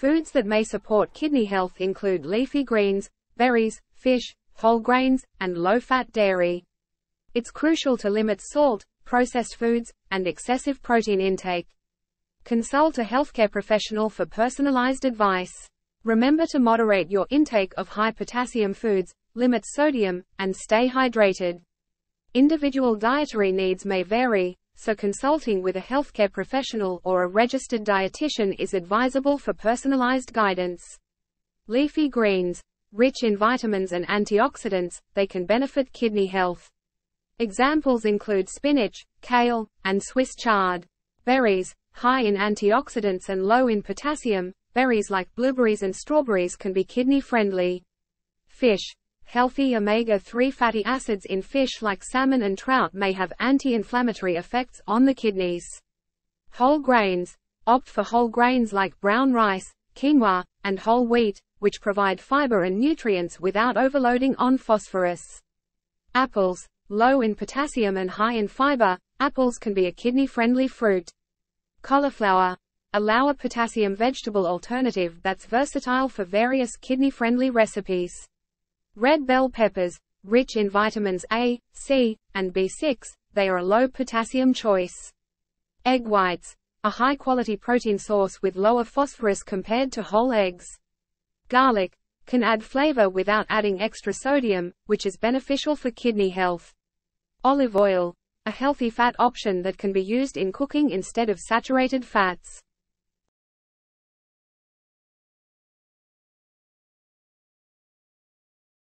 Foods that may support kidney health include leafy greens, berries, fish, whole grains, and low-fat dairy. It's crucial to limit salt, processed foods, and excessive protein intake. Consult a healthcare professional for personalized advice. Remember to moderate your intake of high potassium foods, limit sodium, and stay hydrated. Individual dietary needs may vary, so consulting with a healthcare professional or a registered dietitian is advisable for personalized guidance. Leafy greens, rich in vitamins and antioxidants, they can benefit kidney health. Examples include spinach, kale, and Swiss chard. Berries, high in antioxidants and low in potassium, berries like blueberries and strawberries can be kidney-friendly. Fish. Healthy omega-3 fatty acids in fish like salmon and trout may have anti-inflammatory effects on the kidneys. Whole grains. Opt for whole grains like brown rice, quinoa, and whole wheat, which provide fiber and nutrients without overloading on phosphorus. Apples. Low in potassium and high in fiber, apples can be a kidney-friendly fruit. Cauliflower. A lower potassium vegetable alternative that's versatile for various kidney-friendly recipes. Red bell peppers, rich in vitamins A, C, and B6, they are a low potassium choice. Egg whites, a high-quality protein source with lower phosphorus compared to whole eggs. Garlic, can add flavor without adding extra sodium, which is beneficial for kidney health. Olive oil, a healthy fat option that can be used in cooking instead of saturated fats.